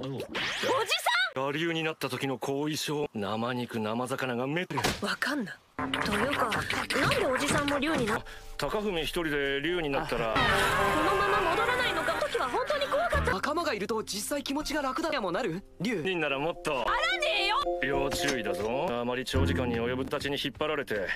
おじさん！我流になった時の後遺症。生肉生魚がめっわかんな。というかなんでおじさんも竜になこ高文一人で竜になったら。このまま戻らないのか？時は本当に怖かった。仲間がいると実際気持ちが楽だ。やもなる？竜。にならもっと。あらねえよ！要注意だぞ。あまり長時間に及ぶたちに引っ張られて。